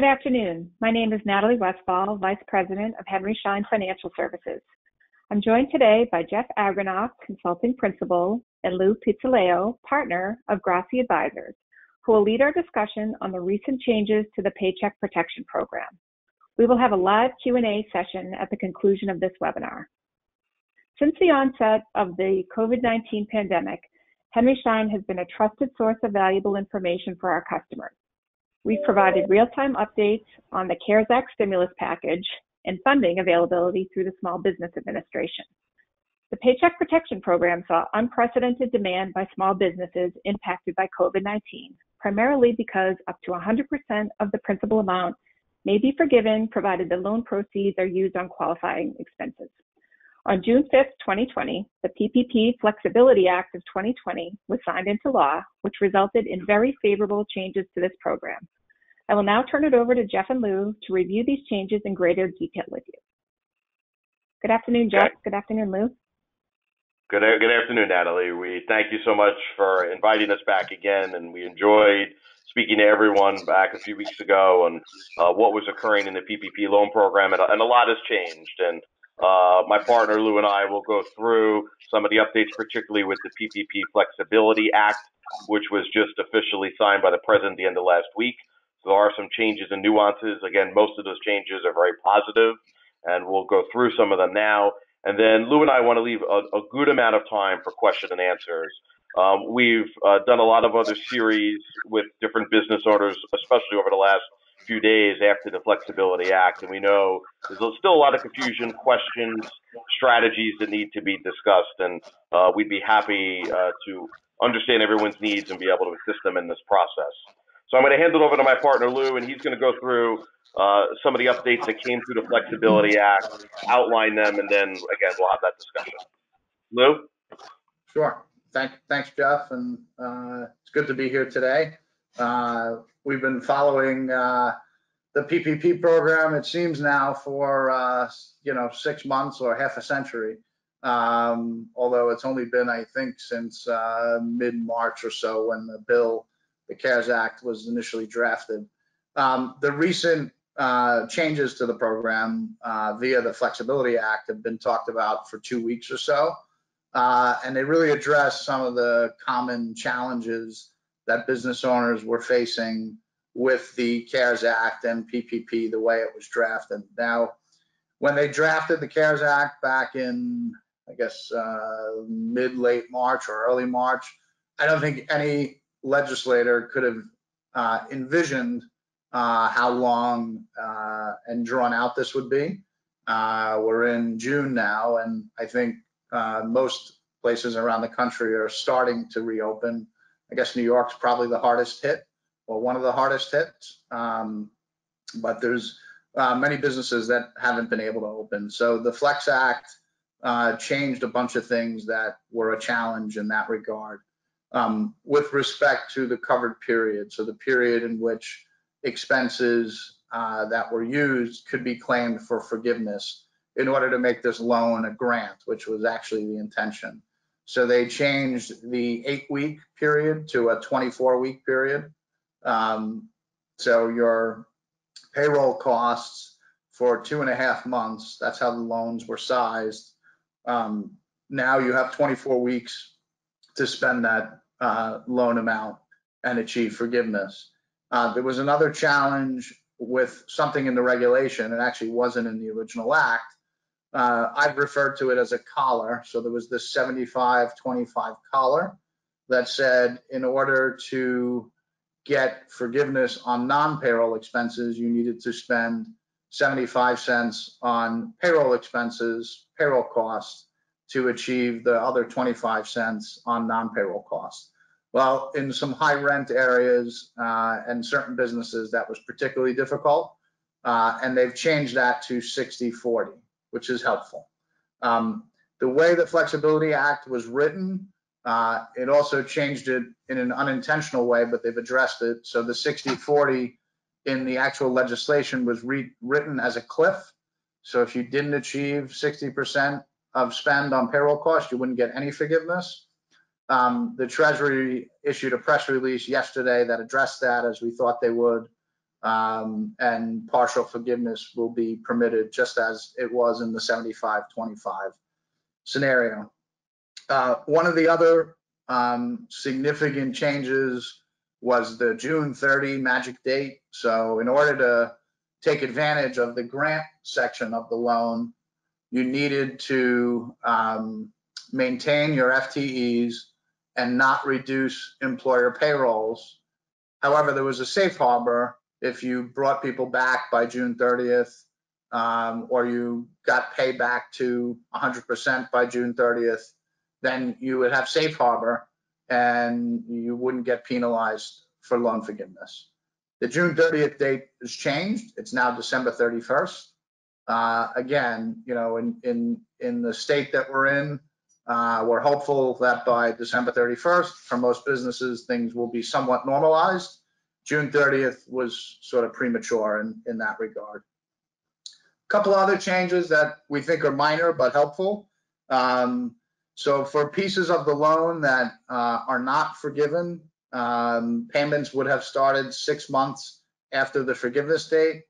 Good afternoon. My name is Natalie Westfall, Vice President of Henry Schein Financial Services. I'm joined today by Jeff Agranoff, Consulting Principal, and Lou Pizzoleo, Partner of Grassi Advisors, who will lead our discussion on the recent changes to the Paycheck Protection Program. We will have a live Q&A session at the conclusion of this webinar. Since the onset of the COVID-19 pandemic, Henry Schein has been a trusted source of valuable information for our customers. We've provided real-time updates on the CARES Act stimulus package and funding availability through the Small Business Administration. The Paycheck Protection Program saw unprecedented demand by small businesses impacted by COVID-19, primarily because up to 100% of the principal amount may be forgiven provided the loan proceeds are used on qualifying expenses. On June 5, 2020, the PPP Flexibility Act of 2020 was signed into law, which resulted in very favorable changes to this program. I will now turn it over to Jeff and Lou to review these changes in greater detail with you. Good afternoon, Jeff. Good afternoon, Lou. Good, good afternoon, Natalie. We thank you so much for inviting us back again, and we enjoyed speaking to everyone back a few weeks ago on uh, what was occurring in the PPP loan program, and, and a lot has changed. And uh, my partner Lou and I will go through some of the updates, particularly with the PPP Flexibility Act, which was just officially signed by the president at the end of last week. So there are some changes and nuances. Again, most of those changes are very positive, and we'll go through some of them now. And then Lou and I want to leave a, a good amount of time for question and answers. Um, we've uh, done a lot of other series with different business owners, especially over the last few days after the Flexibility Act, and we know there's still a lot of confusion, questions, strategies that need to be discussed, and uh, we'd be happy uh, to understand everyone's needs and be able to assist them in this process. So I'm going to hand it over to my partner Lou, and he's going to go through uh, some of the updates that came through the Flexibility Act, outline them, and then again we'll have that discussion. Lou. Sure. Thank, thanks, Jeff, and uh, it's good to be here today. Uh, we've been following uh, the PPP program, it seems now for, uh, you know, six months or half a century. Um, although it's only been, I think, since uh, mid-March or so when the bill, the CARES Act was initially drafted. Um, the recent uh, changes to the program uh, via the Flexibility Act have been talked about for two weeks or so. Uh, and they really address some of the common challenges that business owners were facing with the CARES Act and PPP the way it was drafted. Now, when they drafted the CARES Act back in, I guess, uh, mid late March or early March, I don't think any legislator could have uh, envisioned uh, how long uh, and drawn out this would be. Uh, we're in June now, and I think uh, most places around the country are starting to reopen. I guess New York's probably the hardest hit or one of the hardest hits. Um, but there's uh, many businesses that haven't been able to open. So the Flex Act uh, changed a bunch of things that were a challenge in that regard um, with respect to the covered period. So the period in which expenses uh, that were used could be claimed for forgiveness in order to make this loan a grant, which was actually the intention. So they changed the eight week period to a 24 week period. Um, so your payroll costs for two and a half months, that's how the loans were sized. Um, now you have 24 weeks to spend that uh, loan amount and achieve forgiveness. Uh, there was another challenge with something in the regulation. It actually wasn't in the original act, uh, I've referred to it as a collar. So there was this 75 25 collar that said in order to get forgiveness on non payroll expenses, you needed to spend 75 cents on payroll expenses, payroll costs to achieve the other 25 cents on non payroll costs. Well, in some high rent areas uh, and certain businesses, that was particularly difficult. Uh, and they've changed that to 60 40 which is helpful. Um, the way the Flexibility Act was written, uh, it also changed it in an unintentional way, but they've addressed it. So the 60-40 in the actual legislation was written as a cliff. So if you didn't achieve 60% of spend on payroll costs, you wouldn't get any forgiveness. Um, the Treasury issued a press release yesterday that addressed that as we thought they would. Um, and partial forgiveness will be permitted just as it was in the 75-25 scenario. Uh, one of the other um, significant changes was the June 30 magic date. So in order to take advantage of the grant section of the loan, you needed to um, maintain your FTEs and not reduce employer payrolls. However, there was a safe harbor if you brought people back by June 30th um, or you got paid back to 100% by June 30th, then you would have safe harbor and you wouldn't get penalized for loan forgiveness. The June 30th date has changed. It's now December 31st. Uh, again, you know, in, in, in the state that we're in, uh, we're hopeful that by December 31st, for most businesses, things will be somewhat normalized. June 30th was sort of premature in, in that regard. A couple other changes that we think are minor but helpful. Um, so for pieces of the loan that uh, are not forgiven, um, payments would have started six months after the forgiveness date.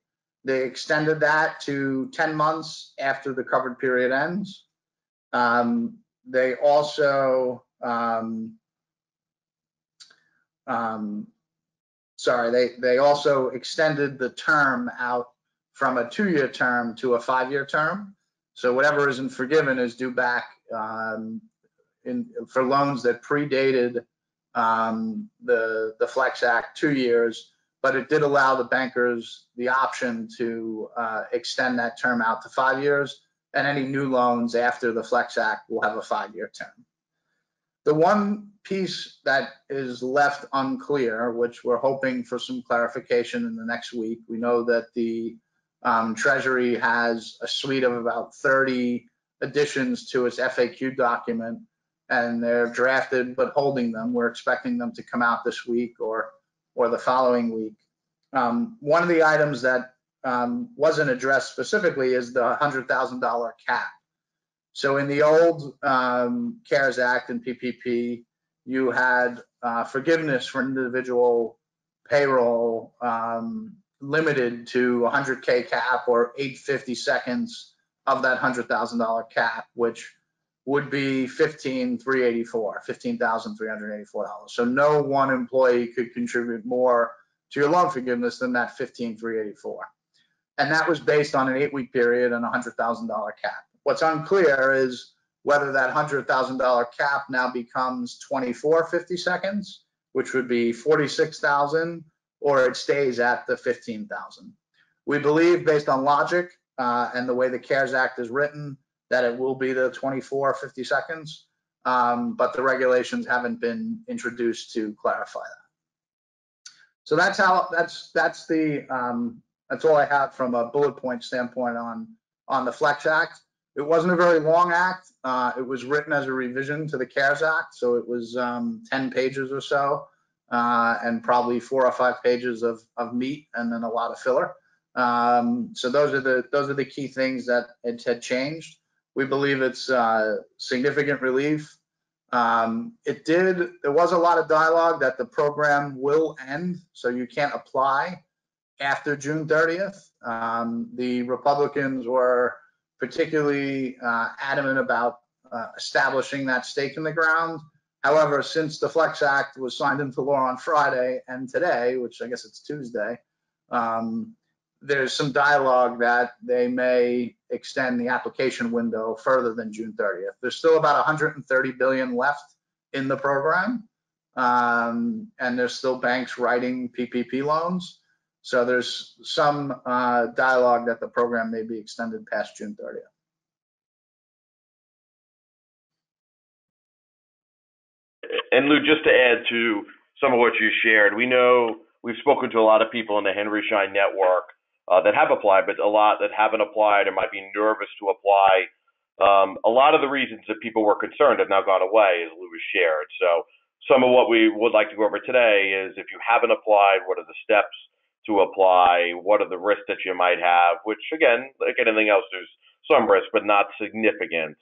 They extended that to 10 months after the covered period ends. Um, they also, um, um, sorry, they, they also extended the term out from a two-year term to a five-year term. So whatever isn't forgiven is due back um, in, for loans that predated um, the, the Flex Act two years, but it did allow the bankers the option to uh, extend that term out to five years, and any new loans after the Flex Act will have a five-year term. The one piece that is left unclear, which we're hoping for some clarification in the next week, we know that the um, Treasury has a suite of about 30 additions to its FAQ document and they're drafted but holding them. We're expecting them to come out this week or or the following week. Um, one of the items that um, wasn't addressed specifically is the $100,000 cap. So in the old um, CARES Act and PPP, you had uh, forgiveness for individual payroll um, limited to 100K cap or 850 seconds of that $100,000 cap, which would be fifteen three eighty four, fifteen thousand three hundred eighty four dollars. So no one employee could contribute more to your loan forgiveness than that fifteen three eighty four, and that was based on an eight week period and a hundred thousand dollar cap. What's unclear is whether that hundred thousand dollar cap now becomes twenty four fifty seconds, which would be forty six thousand, or it stays at the fifteen thousand. We believe, based on logic uh, and the way the CARES Act is written, that it will be the 24, 50 seconds, um, but the regulations haven't been introduced to clarify that. So that's how, that's, that's the, um, that's all I have from a bullet point standpoint on, on the Flex Act. It wasn't a very long act. Uh, it was written as a revision to the CARES Act, so it was um, 10 pages or so, uh, and probably four or five pages of, of meat and then a lot of filler. Um, so those are the those are the key things that it had changed. We believe it's uh, significant relief. Um, it did, there was a lot of dialogue that the program will end, so you can't apply after June 30th. Um, the Republicans were particularly uh, adamant about uh, establishing that stake in the ground. However, since the Flex Act was signed into law on Friday and today, which I guess it's Tuesday, um, there's some dialogue that they may extend the application window further than June 30th. There's still about 130 billion left in the program. Um, and there's still banks writing PPP loans. So there's some uh, dialogue that the program may be extended past June 30th. And Lou, just to add to some of what you shared, we know we've spoken to a lot of people in the Henry Schein network uh, that have applied, but a lot that haven't applied or might be nervous to apply. Um, a lot of the reasons that people were concerned have now gone away, as Lou has shared. So some of what we would like to go over today is if you haven't applied, what are the steps to apply? What are the risks that you might have? Which again, like anything else, there's some risk, but not significant.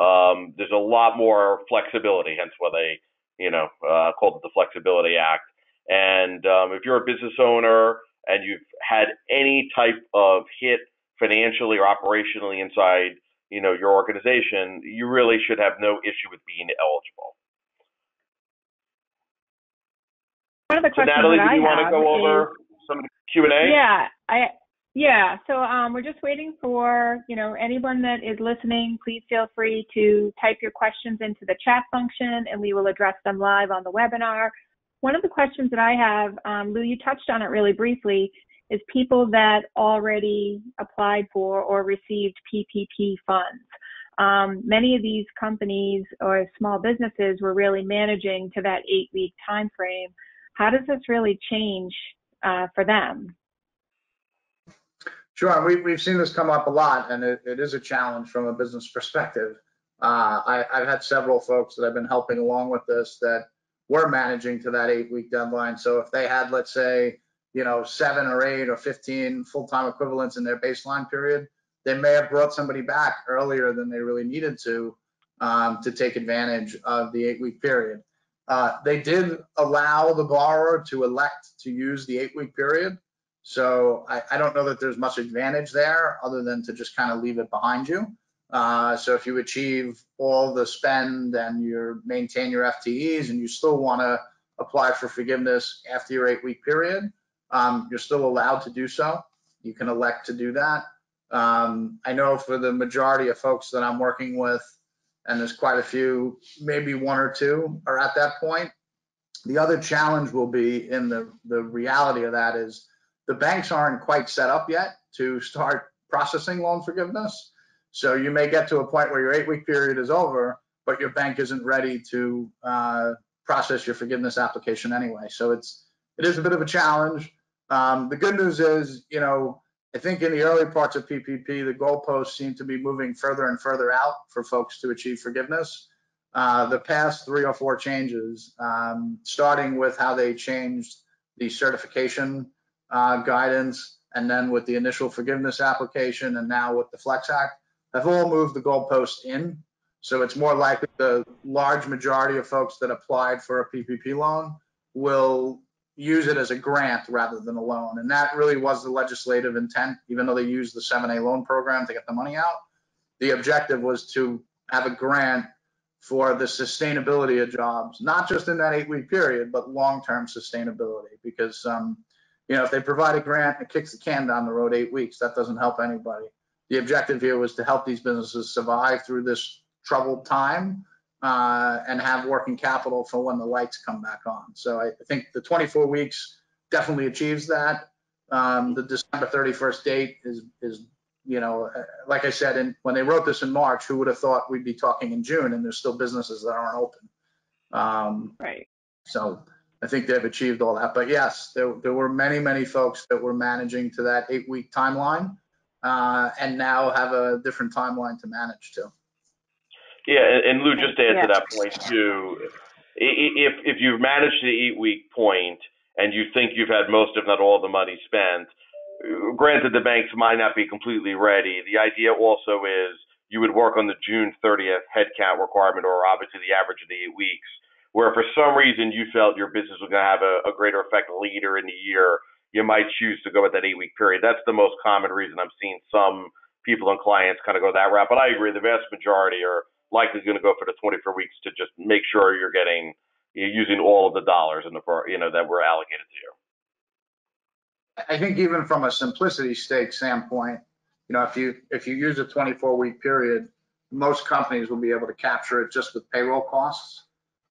Um, there's a lot more flexibility, hence why they, you know, uh, called it the Flexibility Act. And um, if you're a business owner and you've had any type of hit financially or operationally inside, you know, your organization, you really should have no issue with being eligible. One of the So questions Natalie, that do you want to go over some of the Q and A? Yeah, I yeah. So um, we're just waiting for you know anyone that is listening. Please feel free to type your questions into the chat function, and we will address them live on the webinar. One of the questions that I have, um, Lou, you touched on it really briefly, is people that already applied for or received PPP funds. Um, many of these companies or small businesses were really managing to that eight-week time frame. How does this really change uh, for them? Sure, we, we've seen this come up a lot, and it, it is a challenge from a business perspective. Uh, I, I've had several folks that I've been helping along with this that were managing to that eight-week deadline. So if they had, let's say, you know, seven or eight or 15 full-time equivalents in their baseline period, they may have brought somebody back earlier than they really needed to um, to take advantage of the eight-week period. Uh, they did allow the borrower to elect to use the eight-week period. So I, I don't know that there's much advantage there other than to just kind of leave it behind you. Uh, so if you achieve all the spend and you maintain your FTEs and you still want to apply for forgiveness after your eight week period, um, you're still allowed to do so. You can elect to do that. Um, I know for the majority of folks that I'm working with, and there's quite a few, maybe one or two are at that point. The other challenge will be in the, the reality of that is the banks aren't quite set up yet to start processing loan forgiveness. So you may get to a point where your eight week period is over, but your bank isn't ready to uh, process your forgiveness application anyway. So it's it is a bit of a challenge. Um, the good news is, you know, I think in the early parts of PPP, the goalposts seem to be moving further and further out for folks to achieve forgiveness. Uh, the past three or four changes, um, starting with how they changed the certification uh, guidance, and then with the initial forgiveness application, and now with the Flex Act, have all moved the goalpost in. So it's more likely the large majority of folks that applied for a PPP loan will use it as a grant rather than a loan. And that really was the legislative intent, even though they used the 7A loan program to get the money out. The objective was to have a grant for the sustainability of jobs, not just in that eight week period, but long term sustainability. Because, um, you know, if they provide a grant, it kicks the can down the road eight weeks. That doesn't help anybody. The objective here was to help these businesses survive through this troubled time uh, and have working capital for when the lights come back on. So I, I think the 24 weeks definitely achieves that. Um, the December 31st date is, is you know, uh, like I said, in, when they wrote this in March, who would have thought we'd be talking in June and there's still businesses that aren't open. Um, Right. so I think they've achieved all that. But yes, there, there were many, many folks that were managing to that eight week timeline uh, and now have a different timeline to manage to. Yeah, and, and Lou, just to add Yeah. to that point too, if if you've managed the eight week point and you think you've had most, if not all, the money spent, granted the banks might not be completely ready. The idea also is you would work on the June 30th headcount requirement, or obviously the average of the eight weeks. Where for some reason you felt your business was going to have a, a greater effect later in the year, you might choose to go with that eight week period. That's the most common reason I'm seeing some people and clients kind of go that route. But I agree, the vast majority are likely going to go for the 24 weeks to just make sure you're getting you're using all of the dollars in the you know that were allocated to you. I think even from a simplicity stake standpoint, you know, if you, if you use a 24 week period, most companies will be able to capture it just with payroll costs.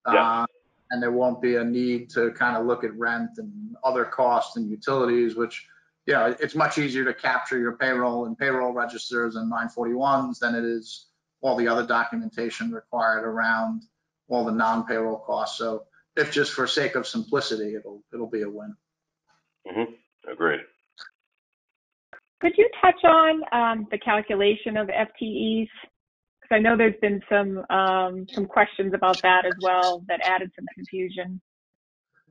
Yeah. Uh, And there won't be a need to kind of look at rent and other costs and utilities, which, you know, it's much easier to capture your payroll and payroll registers and 941s than it is all the other documentation required around all the non-payroll costs. So if just for sake of simplicity, it'll, it'll be a win. hmm Agreed. Could you touch on um, the calculation of FTEs? Because I know there's been some um, some questions about that as well that added some confusion.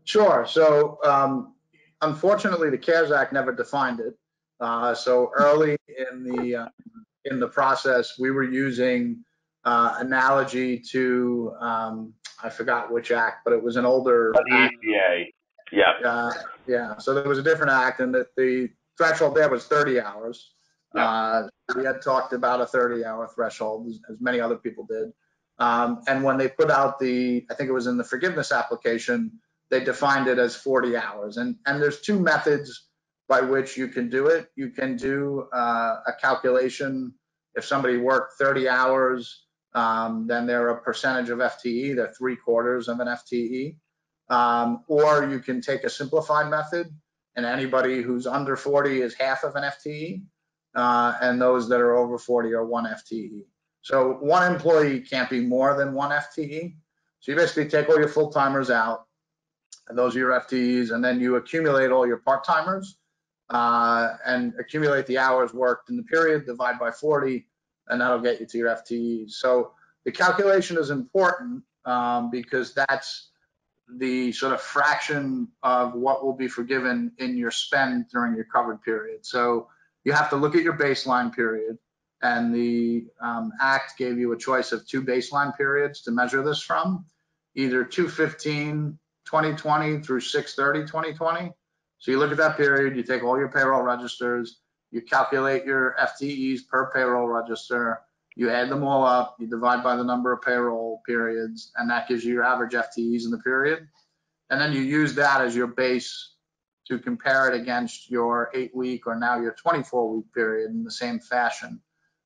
Sure. So um, unfortunately, the CARES Act never defined it. Uh, so early in the uh, in the process, we were using uh, analogy to um, I forgot which act, but it was an older. EPA. Yeah. Uh, yeah. So there was a different act, and that the threshold there was 30 hours. Yeah. Uh, we had talked about a 30 hour threshold, as, as many other people did. Um, and when they put out the, I think it was in the forgiveness application, they defined it as 40 hours. And, and there's two methods by which you can do it. You can do uh, a calculation. If somebody worked 30 hours, um, then they're a percentage of FTE, they're three quarters of an FTE. Um, or you can take a simplified method, and anybody who's under 40 is half of an FTE, uh, and those that are over 40 are one FTE. So one employee can't be more than one FTE. So you basically take all your full timers out, and those are your FTEs, and then you accumulate all your part timers uh, and accumulate the hours worked in the period, divide by 40, and that'll get you to your FTEs. So the calculation is important um, because that's the sort of fraction of what will be forgiven in your spend during your covered period. So you have to look at your baseline period, and the um, Act gave you a choice of two baseline periods to measure this from, either 215 2020 through 630 2020. So you look at that period, you take all your payroll registers, you calculate your FTEs per payroll register, you add them all up, you divide by the number of payroll periods, and that gives you your average FTEs in the period. And then you use that as your base to compare it against your eight week or now your 24 week period in the same fashion.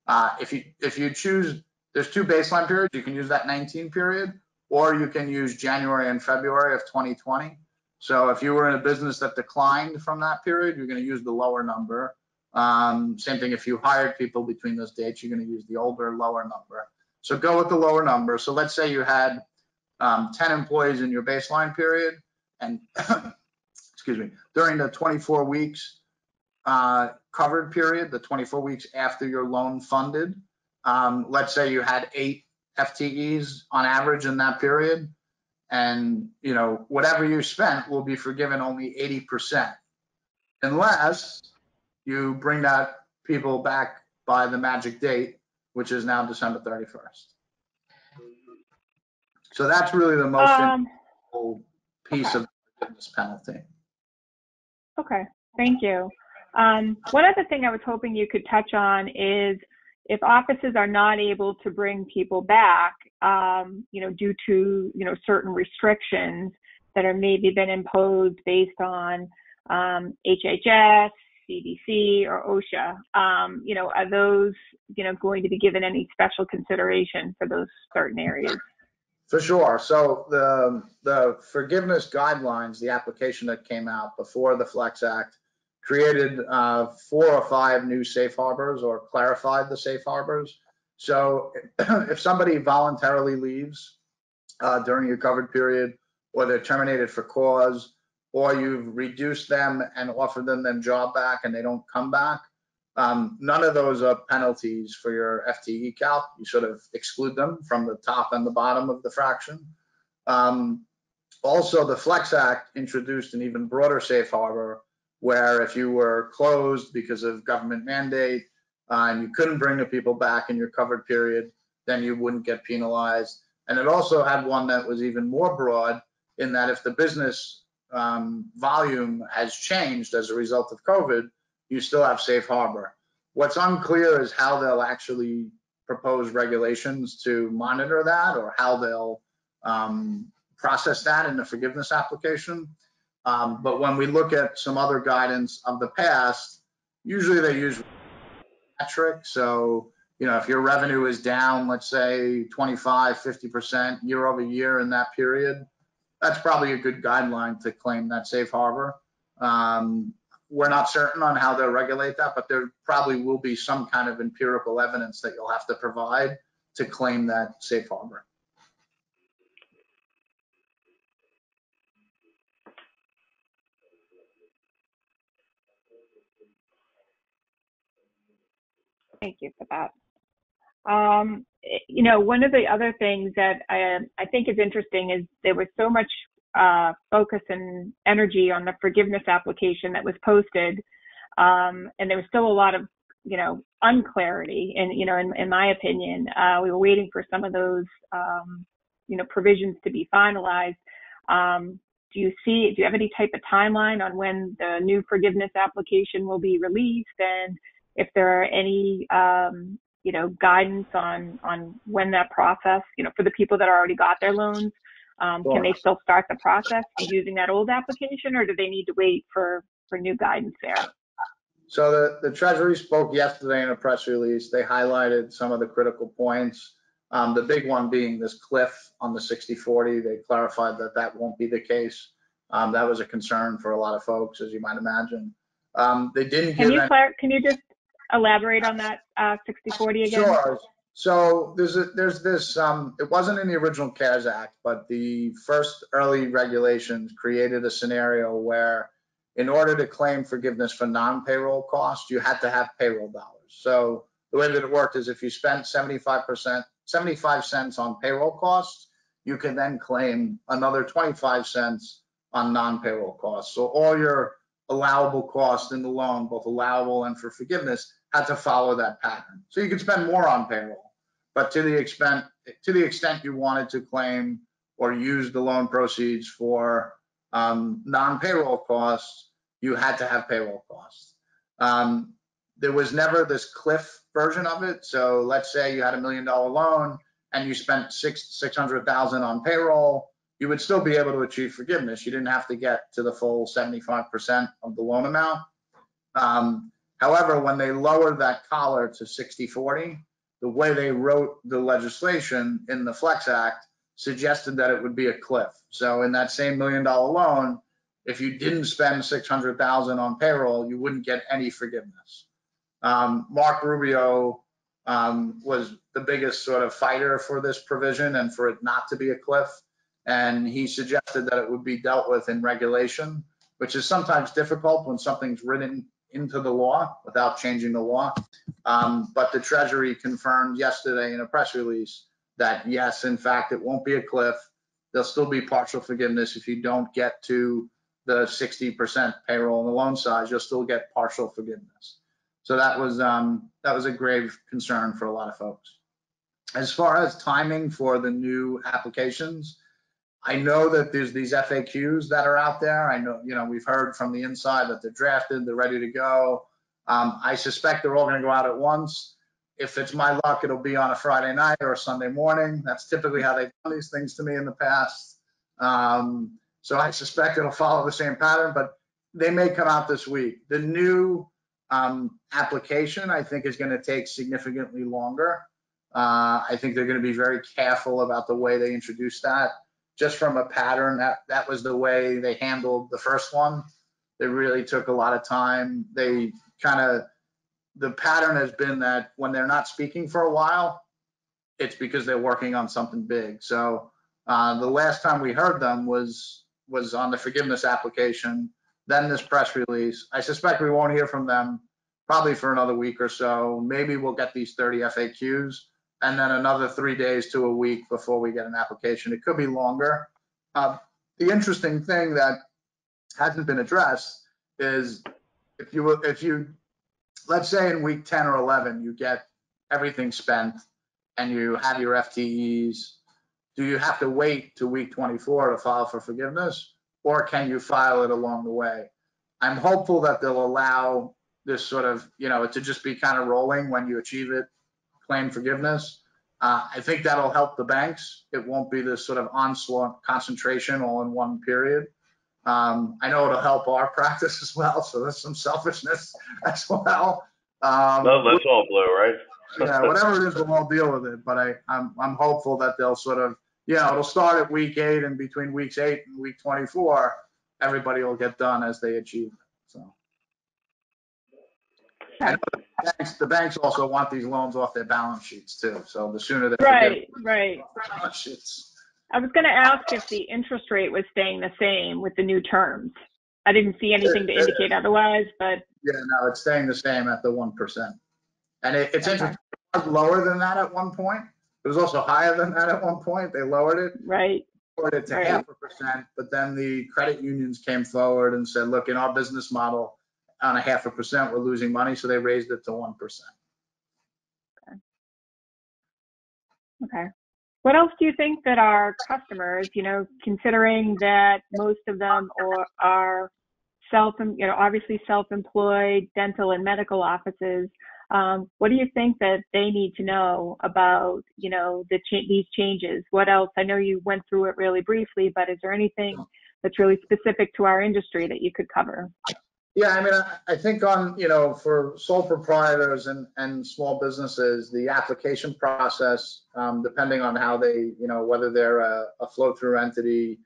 Uh, if you if you choose, there's two baseline periods. You can use that 19 period, or you can use January and February of 2020. So if you were in a business that declined from that period, you're going to use the lower number. Um, same thing if you hired people between those dates, you're going to use the older, lower number. So go with the lower number. So let's say you had um, 10 employees in your baseline period, and excuse me, during the 24 weeks uh, covered period, the 24 weeks after your loan funded, um, let's say you had eight FTEs on average in that period, and you know whatever you spent will be forgiven only 80%, unless you bring that people back by the magic date, which is now December 31st. So that's really the most Um, piece of the forgiveness penalty. Okay, thank you. Um, one other thing I was hoping you could touch on is if offices are not able to bring people back, um, you know, due to, you know, certain restrictions that are maybe been imposed based on um, HHS, CDC, or OSHA, um, you know, are those, you know, going to be given any special consideration for those certain areas? For sure. So the, the forgiveness guidelines, the application that came out before the Flex Act created uh, four or five new safe harbors or clarified the safe harbors. So if somebody voluntarily leaves uh, during your covered period, or they're terminated for cause, or you've reduced them and offered them their job back and they don't come back, um, none of those are penalties for your FTE calc. You sort of exclude them from the top and the bottom of the fraction. Um, also, the Flex Act introduced an even broader safe harbor where if you were closed because of government mandate uh, and you couldn't bring the people back in your covered period, then you wouldn't get penalized. And it also had one that was even more broad in that if the business um, volume has changed as a result of COVID, you still have safe harbor. What's unclear is how they'll actually propose regulations to monitor that or how they'll um, process that in the forgiveness application. Um, but when we look at some other guidance of the past, usually they use metric. So, you know, if your revenue is down, let's say 25, 50% year over year in that period, that's probably a good guideline to claim that safe harbor. Um, we're not certain on how they'll regulate that, but there probably will be some kind of empirical evidence that you'll have to provide to claim that safe harbor. Thank you for that. Um, you know, one of the other things that I, I think is interesting is there was so much uh, focus and energy on the forgiveness application that was posted, um, and there was still a lot of, you know, unclarity. And you know, in, in my opinion, uh, we were waiting for some of those, um, you know, provisions to be finalized. Um, do you see, do you have any type of timeline on when the new forgiveness application will be released? And if there are any, um, you know, guidance on, on when that process, you know, for the people that already got their loans, um, can they still start the process using that old application or do they need to wait for, for new guidance there? So the, the Treasury spoke yesterday in a press release. They highlighted some of the critical points. Um, the big one being this cliff on the 60-40. They clarified that that won't be the case. Um, that was a concern for a lot of folks, as you might imagine. Um, they didn't Can you any- clar- can you just elaborate on that, uh, 60/40 again? Sure. So there's a, there's this, um, it wasn't in the original CARES Act, but the first early regulations created a scenario where in order to claim forgiveness for non-payroll costs, you had to have payroll dollars. So the way that it worked is if you spent 75%, 75 cents on payroll costs, you can then claim another 25 cents on non-payroll costs. So all your allowable costs in the loan, both allowable and for forgiveness, had to follow that pattern. So you could spend more on payroll, but to the extent, to the extent you wanted to claim or use the loan proceeds for um, non-payroll costs, you had to have payroll costs. Um, there was never this cliff version of it. So let's say you had a million dollar loan and you spent six, 600,000 on payroll, you would still be able to achieve forgiveness. You didn't have to get to the full 75% of the loan amount. Um, however, when they lowered that collar to 60-40, the way they wrote the legislation in the Flex Act suggested that it would be a cliff. So in that same million dollar loan, if you didn't spend 600,000 on payroll, you wouldn't get any forgiveness. Um, Marco Rubio um, was the biggest sort of fighter for this provision and for it not to be a cliff. And he suggested that it would be dealt with in regulation, which is sometimes difficult when something's written into the law without changing the law. Um, but the Treasury confirmed yesterday in a press release that yes, in fact, it won't be a cliff. There'll still be partial forgiveness if you don't get to the 60% payroll and the loan size, you'll still get partial forgiveness. So that was, um, that was a grave concern for a lot of folks. As far as timing for the new applications, I know that there's these FAQs that are out there. I know, you know, we've heard from the inside that they're drafted, they're ready to go. Um, I suspect they're all gonna go out at once. If it's my luck, it'll be on a Friday night or a Sunday morning. That's typically how they've done these things to me in the past. Um, so I suspect it'll follow the same pattern, but they may come out this week. The new um, application, I think, is going to take significantly longer. Uh, I think they're going to be very careful about the way they introduce that. Just from a pattern, that that was the way they handled the first one. They really took a lot of time. They kind of the pattern has been that when they're not speaking for a while, it's because they're working on something big. So uh, the last time we heard them was was on the forgiveness application, then this press release. I suspect we won't hear from them probably for another week or so. Maybe we'll get these 30 FAQs and then another three days to a week before we get an application. It could be longer. Uh, the interesting thing that hasn't been addressed is if you if you let's say in week 10 or 11 you get everything spent and you have your FTEs do you have to wait to week 24 to file for forgiveness or can you file it along the way i'm hopeful that they'll allow this sort of you know to just be kind of rolling when you achieve it claim forgiveness uh, i think that'll help the banks it won't be this sort of onslaught concentration all in one period um, i know it'll help our practice as well so there's some selfishness as well um, No, that's all blue, right? yeah, whatever it is, we'll all deal with it. But I, I'm, I'm hopeful that they'll sort of, you know, it'll start at week eight and between weeks eight and week 24, everybody will get done as they achieve it. So. I know the banks, the banks also want these loans off their balance sheets too. So the sooner they Right, right. balance sheets. I was going to ask if the interest rate was staying the same with the new terms. I didn't see anything to indicate otherwise, but Yeah, no, it's staying the same at the 1%. And it, it's Okay. interesting, it was lower than that at one point. It was also higher than that at one point. They lowered it. right, lowered it to Right. half a percent, but then the credit unions came forward and said, look, in our business model, on a half a percent, we're losing money, so they raised it to one percent. okay. what else do you think that our customers, you know, considering that most of them are, are self, you know, obviously self-employed dental and medical offices, um, what do you think that they need to know about, you know, the cha- these changes? What else? I know you went through it really briefly, but is there anything that's really specific to our industry that you could cover? Yeah, I mean, I, I think on, you know, for sole proprietors and, and small businesses, the application process, um, depending on how they, you know, whether they're a, a flow through entity,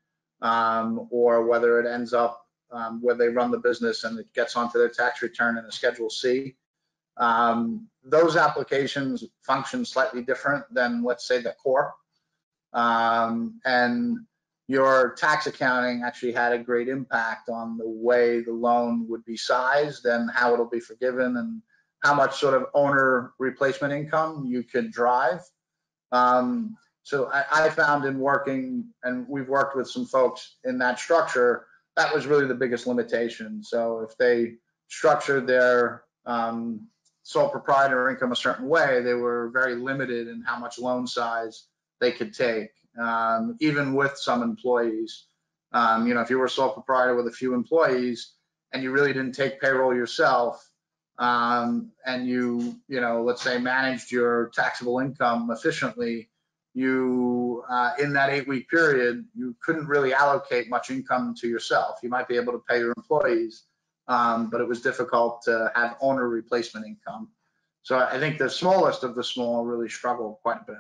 um, or whether it ends up, um, where they run the business and it gets onto their tax return in a Schedule C. Um, those applications function slightly different than, let's say, the core. Um, and your tax accounting actually had a great impact on the way the loan would be sized and how it'll be forgiven and how much sort of owner replacement income you could drive. Um, so I, I, found in working, and we've worked with some folks in that structure, that was really the biggest limitation. So if they structured their um, sole proprietor income a certain way, they were very limited in how much loan size they could take um, even with some employees. Um, you know, if you were a sole proprietor with a few employees and you really didn't take payroll yourself, um, and you, you know, let's say managed your taxable income efficiently, you, uh, in that eight week period, you couldn't really allocate much income to yourself. You might be able to pay your employees, um, but it was difficult to have owner replacement income. So I think the smallest of the small really struggled quite a bit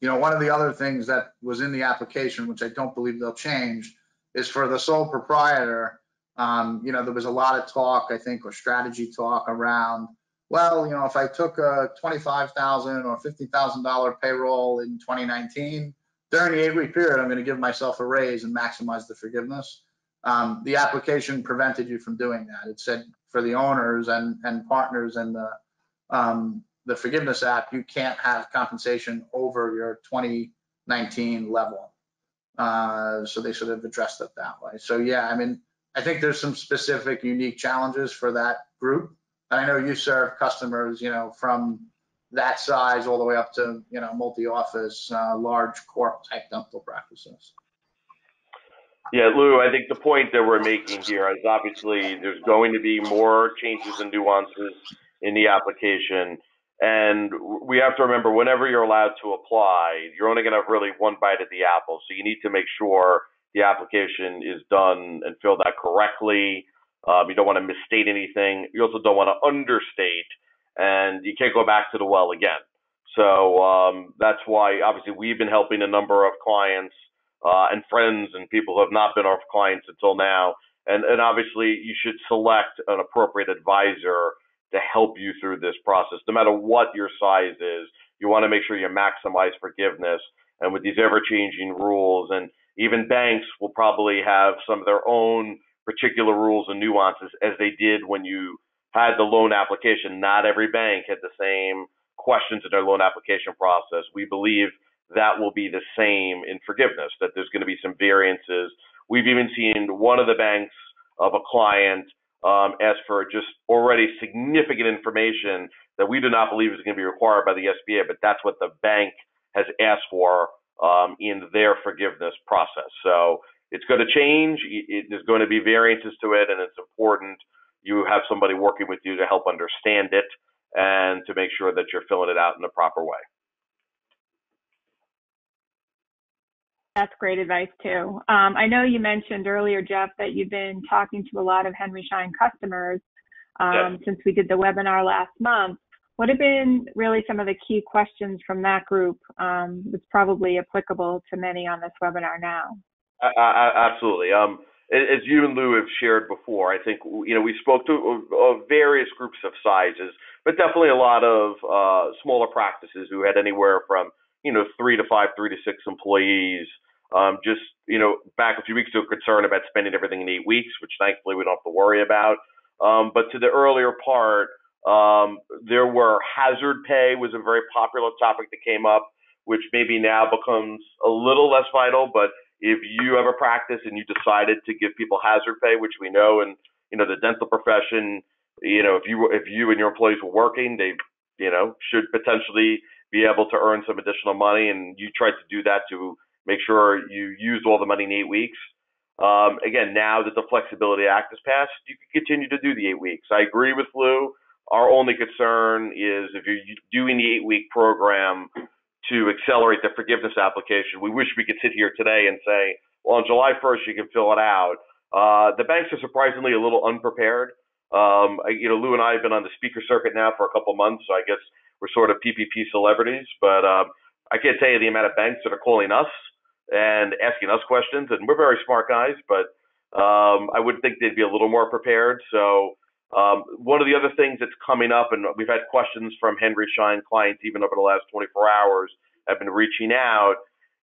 you know, one of the other things that was in the application, which I don't believe they'll change, is for the sole proprietor. Um, you know, there was a lot of talk, I think, or strategy talk around, well, you know, if I took a twenty-five thousand or fifty thousand dollar payroll in 2019, during the eight-week period, I'm going to give myself a raise and maximize the forgiveness. Um, the application prevented you from doing that. It said for the owners and and partners and the um, the forgiveness app, you can't have compensation over your 2019 level. Uh, so they sort of addressed it that way. So yeah, I mean, I think there's some specific unique challenges for that group. I know you serve customers, you know, from that size all the way up to, you know, multi-office, uh, large corp type dental practices. Yeah, Lou, I think the point that we're making here is obviously there's going to be more changes and nuances in the application. And we have to remember whenever you're allowed to apply, you're only going to have really one bite at the apple. So you need to make sure the application is done and filled out correctly. Um, you don't want to misstate anything. You also don't want to understate, and you can't go back to the well again. So um, that's why, obviously, we've been helping a number of clients uh, and friends and people who have not been our clients until now. And, and obviously, you should select an appropriate advisor to help you through this process. No matter what your size is, you want to make sure you maximize forgiveness. And with these ever changing rules, and even banks will probably have some of their own particular rules and nuances as they did when you had the loan application. Not every bank had the same questions in their loan application process. We believe that will be the same in forgiveness, that there's going to be some variances. We've even seen one of the banks of a client um, as for just already significant information that we do not believe is going to be required by the SBA, but that's what the bank has asked for um, in their forgiveness process. So it's going to change. It, it, there's going to be variances to it, and it's important you have somebody working with you to help understand it and to make sure that you're filling it out in the proper way. That's great advice too. Um, I know you mentioned earlier, Jeff, that you've been talking to a lot of Henry Schein customers um, since we did the webinar last month. What have been really some of the key questions from that group um, that's probably applicable to many on this webinar now? Uh, absolutely. Um, as you and Lou have shared before, I think you know we spoke to uh, various groups of sizes, but definitely a lot of uh, smaller practices who had anywhere from you know, three to five, three to six employees. Um, just, you know, back a few weeks ago, concern about spending everything in eight weeks, which thankfully we don't have to worry about. Um, but to the earlier part, um, there were hazard pay was a very popular topic that came up, which maybe now becomes a little less vital. But if you have a practice and you decided to give people hazard pay, which we know, and you know, the dental profession, you know, if you if you and your employees were working, they, you know, should potentially be able to earn some additional money, and you tried to do that to make sure you used all the money in eight weeks. Um, again, now that the Flexibility Act has passed, you can continue to do the eight weeks. I agree with Lou. Our only concern is if you're doing the eight week program to accelerate the forgiveness application, we wish we could sit here today and say, well, on July 1st, you can fill it out. Uh, the banks are surprisingly a little unprepared. Um, I, you know, Lou and I have been on the speaker circuit now for a couple months, so I guess we're sort of PPP celebrities. But uh, I can't tell you the amount of banks that are calling us and asking us questions, and we're very smart guys, but um, I would think they'd be a little more prepared. So um, one of the other things that's coming up, and we've had questions from Henry Schein clients even over the last 24 hours, have been reaching out,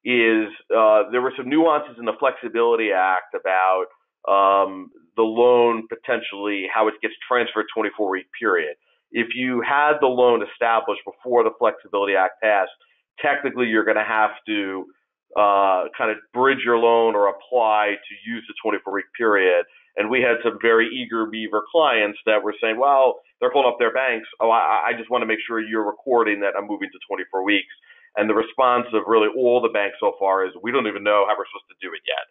is uh, there were some nuances in the Flexibility Act about um, the loan potentially how it gets transferred 24 week period. If you had the loan established before the Flexibility Act passed, technically you're going to have to uh, kind of bridge your loan or apply to use the 24 week period. And we had some very eager beaver clients that were saying, well, they're calling up their banks. Oh, I, I just want to make sure you're recording that I'm moving to 24 weeks. And the response of really all the banks so far is, we don't even know how we're supposed to do it yet.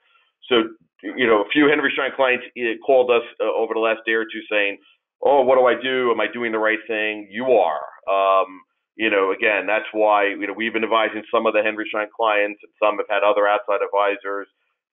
So, you know, a few Henry Schein clients eh, called us uh, over the last day or two saying, "Oh, what do I do? Am I doing the right thing?" You are. Um, you know, again, that's why you know we've been advising some of the Henry Schein clients, and some have had other outside advisors.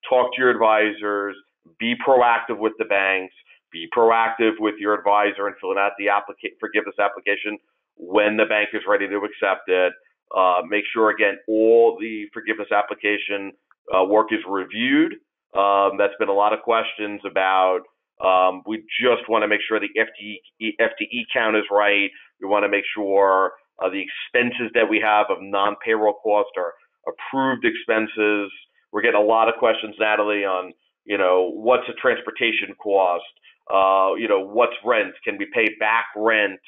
Talk to your advisors. Be proactive with the banks. Be proactive with your advisor and filling out the applica- forgiveness application when the bank is ready to accept it. Uh, make sure again all the forgiveness application uh, work is reviewed um, that's been a lot of questions about. Um, we just want to make sure the FTE, FTE count is right. We want to make sure uh, the expenses that we have of non-payroll costs are approved expenses. We're getting a lot of questions, Natalie, on you know what's a transportation cost. Uh, you know what's rent? Can we pay back rent?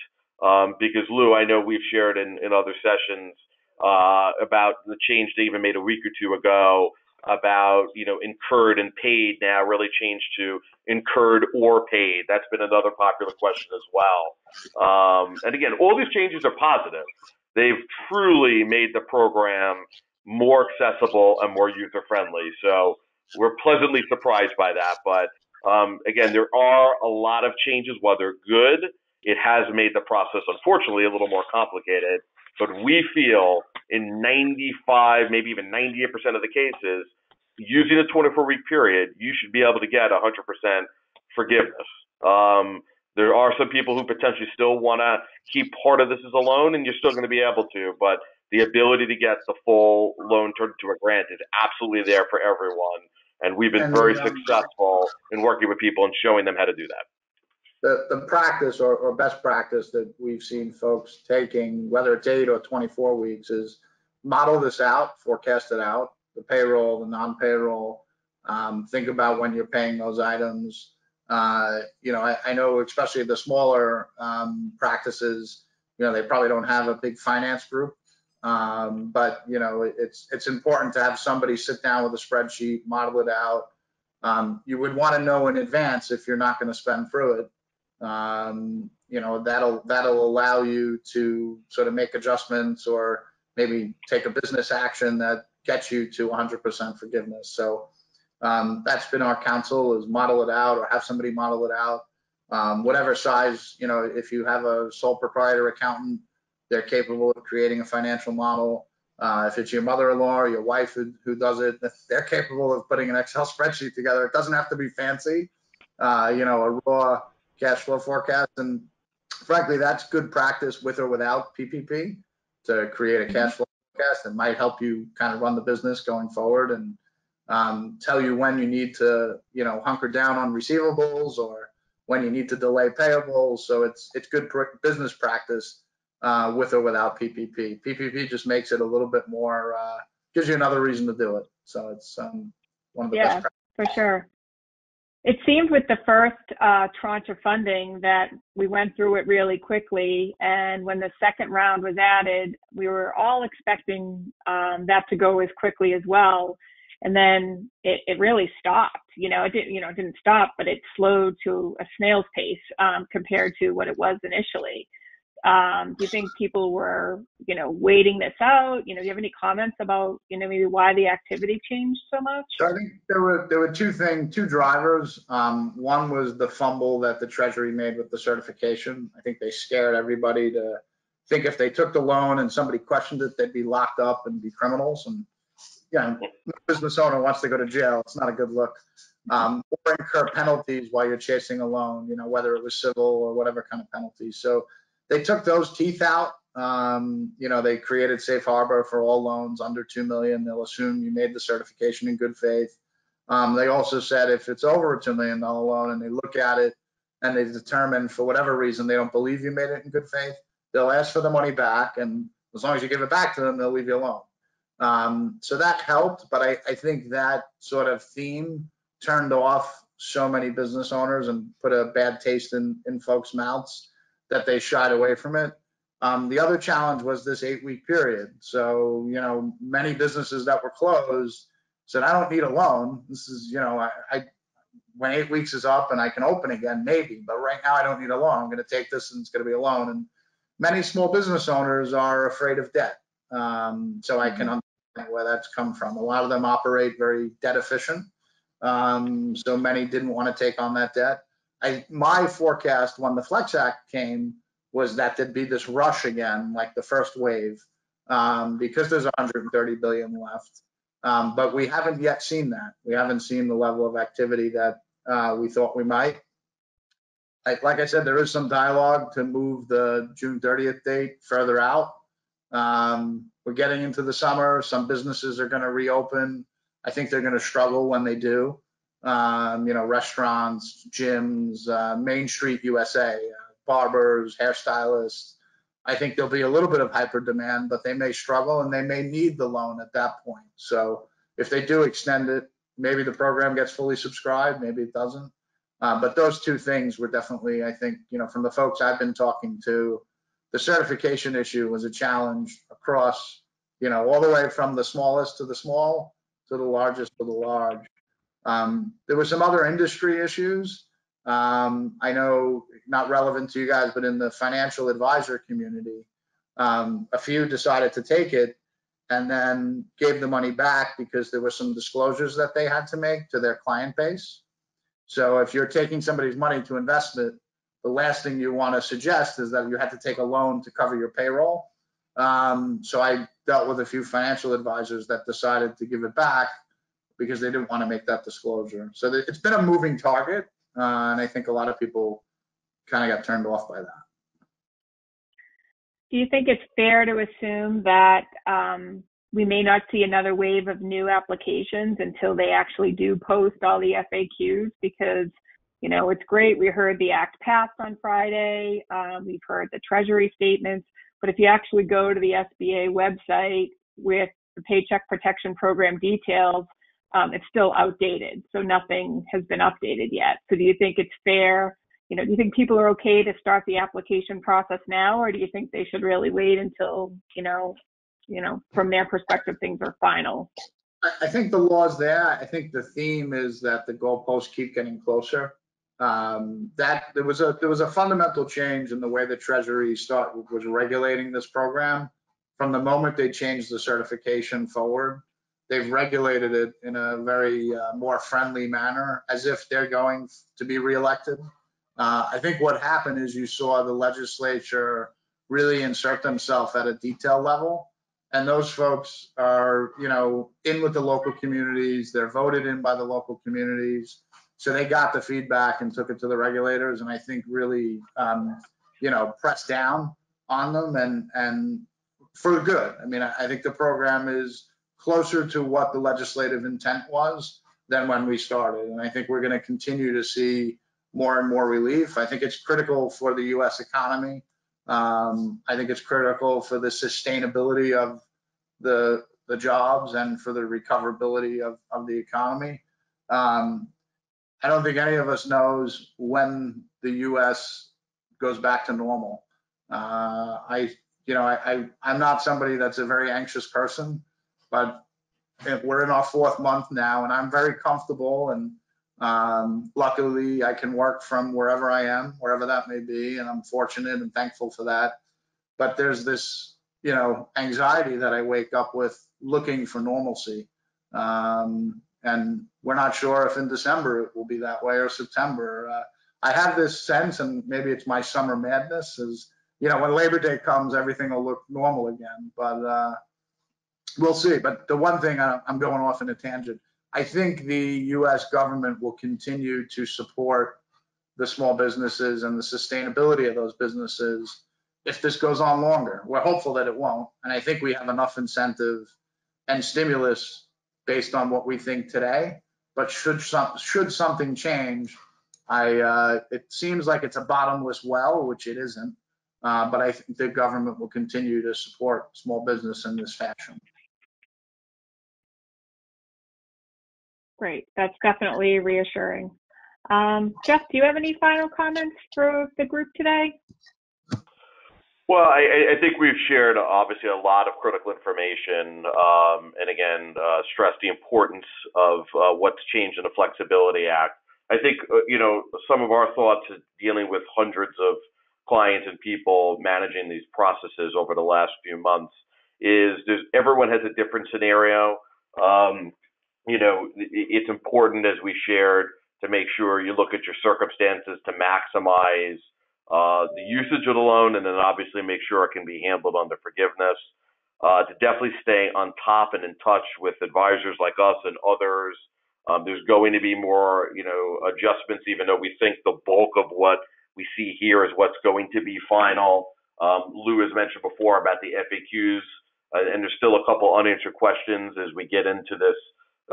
Um, because Lou, I know we've shared in, in other sessions uh, about the change they even made a week or two ago about you know incurred and paid now really changed to incurred or paid. That's been another popular question as well. Um, and again, all these changes are positive. They've truly made the program more accessible and more user friendly. So we're pleasantly surprised by that. But um, again, there are a lot of changes. While they're good, it has made the process unfortunately a little more complicated. But we feel in 95, maybe even 98% of the cases, using a 24 week period, you should be able to get 100% forgiveness. Um, there are some people who potentially still want to keep part of this as a loan, and you're still going to be able to, but the ability to get the full loan turned into a grant is absolutely there for everyone. And we've been and very um, successful in working with people and showing them how to do that. The, the practice or, or best practice that we've seen folks taking, whether it's eight or 24 weeks, is model this out, forecast it out, the payroll, the non-payroll. Um, think about when you're paying those items. Uh, you know, I, I, know especially the smaller um, practices, you know, they probably don't have a big finance group. Um, but you know, it's it's important to have somebody sit down with a spreadsheet, model it out. Um, you would want to know in advance if you're not going to spend through it. Um, you know, that'll that'll allow you to sort of make adjustments or maybe take a business action that gets you to 100% forgiveness. So um, that's been our counsel is model it out or have somebody model it out. Um, whatever size, you know, if you have a sole proprietor accountant, they're capable of creating a financial model. Uh, if it's your mother-in-law or your wife who, who does it, they're capable of putting an Excel spreadsheet together. It doesn't have to be fancy, uh, you know, a raw cash flow forecast. And frankly, that's good practice with or without PPP to create a cash flow forecast that might help you kind of run the business going forward and um, tell you when you need to, you know, hunker down on receivables or when you need to delay payables. So it's it's good pr- business practice uh, with or without PPP. PPP just makes it a little bit more, uh, gives you another reason to do it. So it's um, one of the yeah, best. for sure. It seemed with the first uh, tranche of funding that we went through it really quickly. And when the second round was added, we were all expecting um, that to go as quickly as well. And then it, it really stopped. You know, it didn't, you know, it didn't stop, but it slowed to a snail's pace um, compared to what it was initially. Um, do you think people were, you know, waiting this out? You know, do you have any comments about, you know, maybe why the activity changed so much? So I think there were there were two things, two drivers. Um, one was the fumble that the Treasury made with the certification. I think they scared everybody to think if they took the loan and somebody questioned it, they'd be locked up and be criminals. And know, no business owner wants to go to jail. It's not a good look. Um, or incur penalties while you're chasing a loan. You know, whether it was civil or whatever kind of penalties. So they took those teeth out. Um, you know, they created safe harbor for all loans under two million. They'll assume you made the certification in good faith. Um, they also said if it's over a two million dollar loan and they look at it and they determine for whatever reason they don't believe you made it in good faith, they'll ask for the money back, and as long as you give it back to them, they'll leave you alone. Um, so that helped, but I, I think that sort of theme turned off so many business owners and put a bad taste in, in folks' mouths that they shied away from it. Um, the other challenge was this eight week period. So, you know, many businesses that were closed said, I don't need a loan. This is, you know, I, I when eight weeks is up and I can open again, maybe, but right now I don't need a loan. I'm going to take this and it's going to be a loan. And many small business owners are afraid of debt. Um, so I can understand where that's come from. A lot of them operate very debt efficient. Um, so many didn't want to take on that debt. I, my forecast when the Flex Act came was that there'd be this rush again, like the first wave, um, because there's 130 billion left. Um, but we haven't yet seen that. We haven't seen the level of activity that uh, we thought we might. I, like I said, there is some dialogue to move the June 30th date further out. Um, we're getting into the summer. Some businesses are going to reopen. I think they're going to struggle when they do um, you know, restaurants, gyms, uh, Main Street USA, uh, barbers, hairstylists. I think there'll be a little bit of hyper demand, but they may struggle and they may need the loan at that point. So if they do extend it, maybe the program gets fully subscribed, maybe it doesn't. Uh, but those two things were definitely, I think, you know, from the folks I've been talking to, the certification issue was a challenge across, you know, all the way from the smallest to the small to the largest to the large. Um, there were some other industry issues. Um, I know not relevant to you guys, but in the financial advisor community, um, a few decided to take it and then gave the money back because there were some disclosures that they had to make to their client base. So if you're taking somebody's money to invest it, the last thing you want to suggest is that you had to take a loan to cover your payroll. Um, so I dealt with a few financial advisors that decided to give it back because they didn't want to make that disclosure. So it's been a moving target, uh, and I think a lot of people kind of got turned off by that. Do you think it's fair to assume that um, we may not see another wave of new applications until they actually do post all the FAQs? Because you know it's great. We heard the act passed on Friday. Um, we've heard the Treasury statements, but if you actually go to the SBA website with the Paycheck Protection Program details, um, it's still outdated. So nothing has been updated yet. So do you think it's fair? You know, do you think people are okay to start the application process now, or do you think they should really wait until, you know, you know, from their perspective, things are final? I think the law's there. I think the theme is that the goalposts keep getting closer. Um, that there was a there was a fundamental change in the way the Treasury start was regulating this program from the moment they changed the certification forward they've regulated it in a very uh, more friendly manner as if they're going to be reelected. Uh, I think what happened is you saw the legislature really insert themselves at a detail level. And those folks are, you know, in with the local communities. They're voted in by the local communities. So they got the feedback and took it to the regulators. And I think really, um, you know, pressed down on them and, and for good. I mean, I, I think the program is closer to what the legislative intent was than when we started. And I think we're going to continue to see more and more relief. I think it's critical for the U.S. economy. Um, I think it's critical for the sustainability of the the jobs and for the recoverability of, of the economy. Um, I don't think any of us knows when the U.S. goes back to normal. Uh, I, you know, I, I, I'm not somebody that's a very anxious person but we're in our fourth month now and I'm very comfortable and um, luckily I can work from wherever I am, wherever that may be. And I'm fortunate and thankful for that. but there's this, you know, anxiety that I wake up with looking for normalcy. Um, and we're not sure if in December it will be that way or September. Uh, I have this sense, and maybe it's my summer madness, is you know when Labor Day comes, everything will look normal again. But uh, we'll see. But the one thing I'm going off in a tangent. I think the U.S. government will continue to support the small businesses and the sustainability of those businesses if this goes on longer. We're hopeful that it won't, and I think we have enough incentive and stimulus based on what we think today. But should some should something change, I uh, it seems like it's a bottomless well, which it isn't. Uh, but I think the government will continue to support small business in this fashion. Great, that's definitely reassuring. Um, Jeff, do you have any final comments for the group today? Well, I, I think we've shared obviously a lot of critical information, um, and again, uh, stressed the importance of uh, what's changed in the Flexibility Act. I think uh, you know some of our thoughts dealing with hundreds of clients and people managing these processes over the last few months is everyone has a different scenario. Um, you know, it's important as we shared to make sure you look at your circumstances to maximize uh, the usage of the loan, and then obviously make sure it can be handled under forgiveness. Uh, to definitely stay on top and in touch with advisors like us and others. Um, there's going to be more, you know, adjustments, even though we think the bulk of what we see here is what's going to be final. Um, Lou has mentioned before about the FAQs, uh, and there's still a couple unanswered questions as we get into this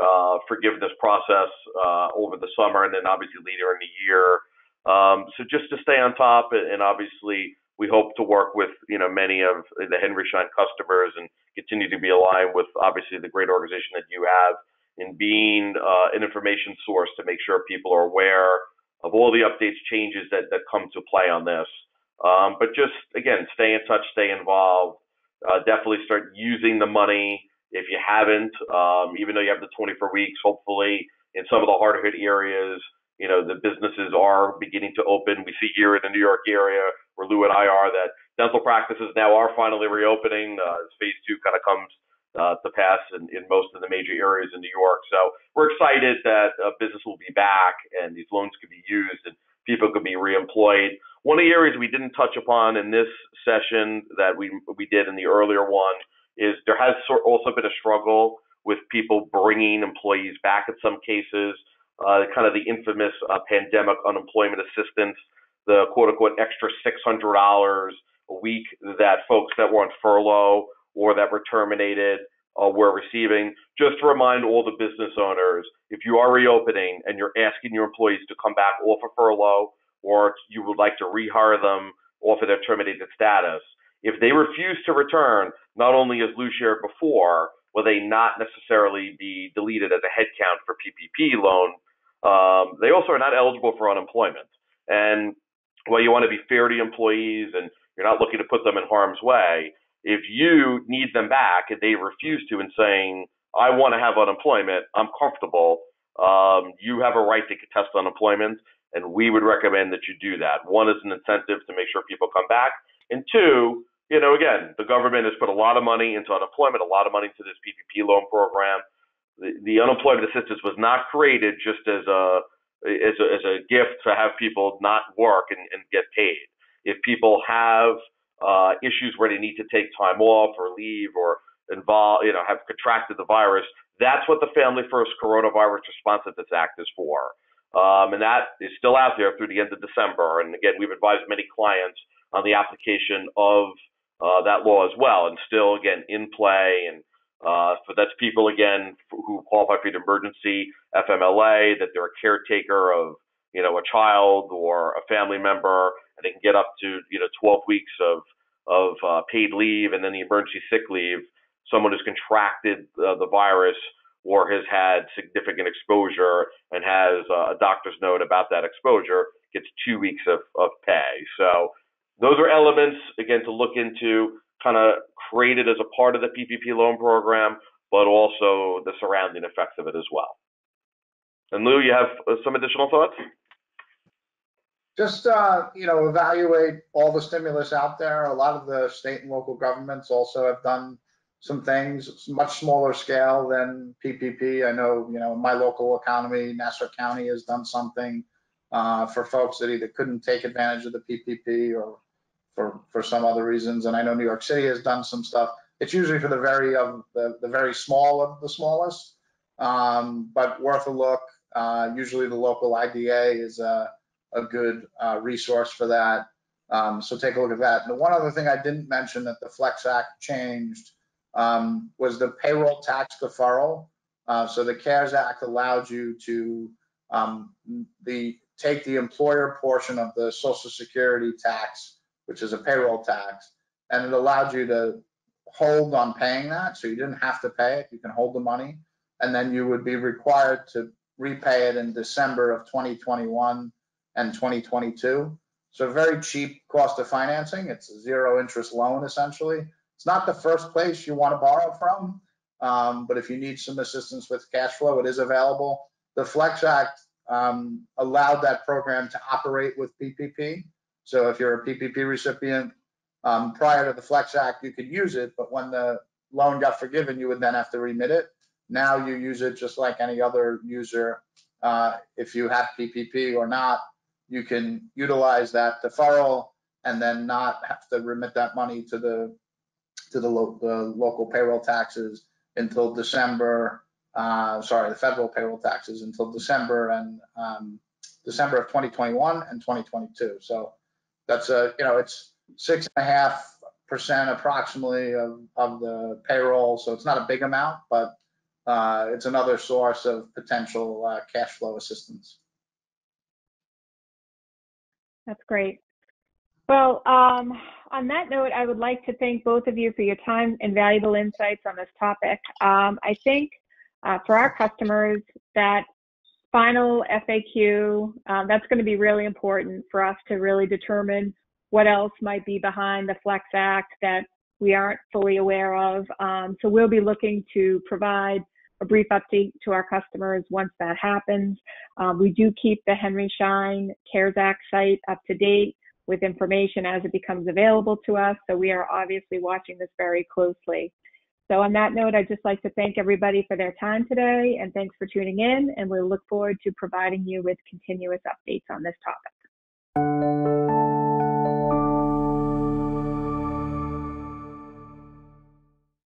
uh, forgiveness process uh, over the summer, and then obviously later in the year. Um, so just to stay on top, and obviously we hope to work with you know many of the Henry Schein customers and continue to be aligned with obviously the great organization that you have in being uh, an information source to make sure people are aware of all the updates, changes that that come to play on this. Um, but just again, stay in touch, stay involved. Uh, definitely start using the money if you haven't. Um, even though you have the 24 weeks, hopefully in some of the harder hit areas, you know, the businesses are beginning to open. We see here in the New York area where Lou and I are that dental practices now are finally reopening uh, as phase two kind of comes uh, to pass in, in most of the major areas in New York. So we're excited that uh, business will be back and these loans can be used and people can be reemployed. One of the areas we didn't touch upon in this session that we we did in the earlier one is there has also been a struggle with people bringing employees back in some cases uh, kind of the infamous uh, pandemic unemployment assistance, the quote unquote extra $600 a week that folks that were on furlough or that were terminated uh, were receiving. Just to remind all the business owners, if you are reopening and you're asking your employees to come back off a furlough or you would like to rehire them off of their terminated status, if they refuse to return, not only as Lou shared before, will they not necessarily be deleted as a headcount for PPP loan um, they also are not eligible for unemployment. And while you want to be fair to employees and you're not looking to put them in harm's way, if you need them back and they refuse to and saying, I want to have unemployment, I'm comfortable, um, you have a right to contest unemployment, and we would recommend that you do that. One is an incentive to make sure people come back, and two, you know, again, the government has put a lot of money into unemployment, a lot of money into this PPP loan program the, the unemployment assistance was not created just as a as a, as a gift to have people not work and, and get paid. If people have uh, issues where they need to take time off or leave or involve, you know, have contracted the virus, that's what the Family First Coronavirus Responsiveness Act is for. Um, and that is still out there through the end of December. And again, we've advised many clients on the application of uh, that law as well, and still again in play and uh, that's people again who qualify for the emergency FMLA, that they're a caretaker of you know a child or a family member, and they can get up to you know 12 weeks of of uh, paid leave, and then the emergency sick leave. Someone who's contracted uh, the virus or has had significant exposure and has uh, a doctor's note about that exposure gets two weeks of, of pay. So those are elements again to look into kind of created as a part of the PPP loan program, but also the surrounding effects of it as well. And Lou, you have uh, some additional thoughts? just, uh, you know, evaluate all the stimulus out there. A lot of the state and local governments also have done some things, much smaller scale than PPP. I know, you know, my local economy, Nassau County has done something uh, for folks that either couldn't take advantage of the PPP or for, for some other reasons. And I know New York City has done some stuff. It's usually for the very, of the, the very small of the smallest, um, but worth a look. Uh, usually the local IDA is a, a good uh, resource for that. Um, so take a look at that. And the one other thing I didn't mention that the Flex Act changed um, was the payroll tax deferral. Uh, so the CARES Act allowed you to um, the take the employer portion of the Social Security tax, which is a payroll tax, and it allowed you to hold on paying that. So you didn't have to pay it. You can hold the money, and then you would be required to repay it in December of 2021 and 2022. So very cheap cost of financing. It's a zero interest loan essentially. It's not the first place you want to borrow from, um, but if you need some assistance with cash flow, it is available. The Flex Act um, allowed that program to operate with PPP. So if you're a PPP recipient um, prior to the Flex Act, you could use it, but when the loan got forgiven, you would then have to remit it. Now you use it just like any other user. Uh, if you have PPP or not, you can utilize that deferral and then not have to remit that money to the to the, lo- the local payroll taxes until December. Uh, sorry, the federal payroll taxes until December and um, December of 2021 and 2022. So that's a you know it's six and a half percent approximately of of the payroll. So it's not a big amount, but uh, it's another source of potential uh, cash flow assistance. That's great. Well, um, on that note, I would like to thank both of you for your time and valuable insights on this topic. Um, I think uh, for our customers, that final FAQ, um, that's going to be really important for us to really determine what else might be behind the Flex Act that we aren't fully aware of. Um, so we'll be looking to provide a brief update to our customers once that happens. Um, we do keep the Henry Schein CARES Act site up to date with information as it becomes available to us. So we are obviously watching this very closely. So on that note, I'd just like to thank everybody for their time today and thanks for tuning in. And we'll look forward to providing you with continuous updates on this topic.